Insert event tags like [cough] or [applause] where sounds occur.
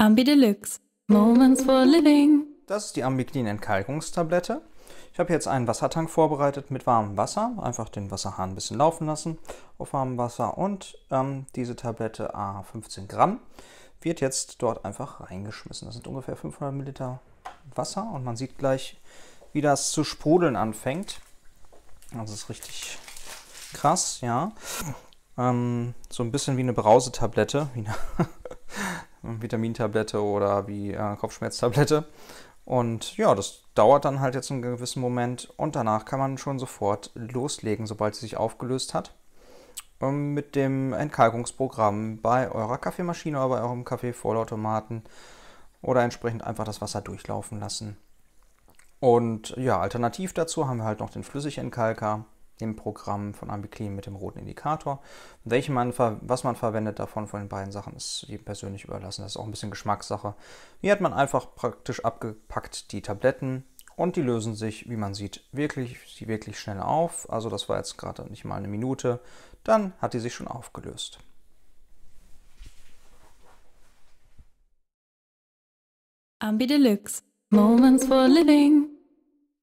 Ambi Deluxe. Moments for Living. Das ist die Ambiclean Entkalkungstablette. Ich habe jetzt einen Wassertank vorbereitet mit warmem Wasser. Einfach den Wasserhahn ein bisschen laufen lassen auf warmem Wasser. Und ähm, diese Tablette A 15 Gramm wird jetzt dort einfach reingeschmissen. Das sind ungefähr 500 Milliliter Wasser und man sieht gleich, wie das zu sprudeln anfängt. Das ist richtig krass, ja. Ähm, so ein bisschen wie eine Brausetablette, wie eine [laughs] Vitamintablette oder wie äh, Kopfschmerztablette. Und ja, das dauert dann halt jetzt einen gewissen Moment und danach kann man schon sofort loslegen, sobald sie sich aufgelöst hat. Ähm, mit dem Entkalkungsprogramm bei eurer Kaffeemaschine oder bei eurem Kaffeevollautomaten oder entsprechend einfach das Wasser durchlaufen lassen. Und ja, alternativ dazu haben wir halt noch den Flüssigentkalker im Programm von Ambiclean mit dem roten Indikator. Welchen man, was man verwendet davon von den beiden Sachen ist jedem persönlich überlassen. Das ist auch ein bisschen Geschmackssache. Hier hat man einfach praktisch abgepackt die Tabletten und die lösen sich, wie man sieht, wirklich, wirklich schnell auf. Also das war jetzt gerade nicht mal eine Minute. Dann hat die sich schon aufgelöst. Ambi Deluxe. Moments for Living.